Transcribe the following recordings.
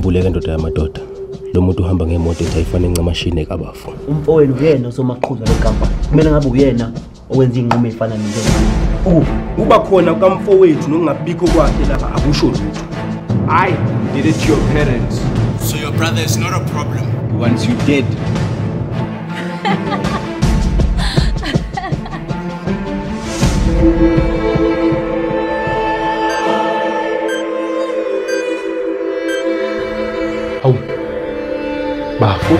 khuleka ndoda yamadoda. Lo muntu uhamba ngemoto ethi ayifane encamashini ekabafu. Umfowenu uyena osomaqhuza lenkampani kumele ngabe uyena owenza iy'nqumo ey'fana njengo ukuba khona kamfowethu nokungabikho kwakhe lapha akusho lutho I did it to your parents. So your brother is not a problem. Once you dead, hawu bafu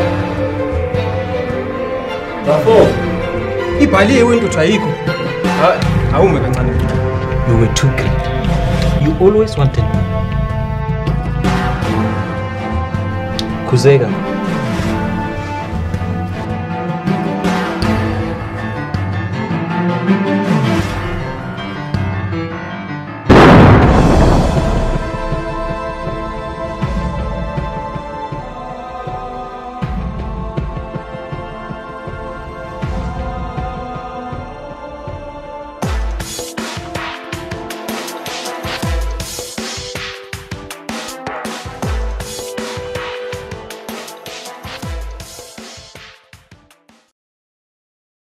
bafo ibhaliwe into ayikho awume kancane. You were too great. You always wanted me. Kuzega,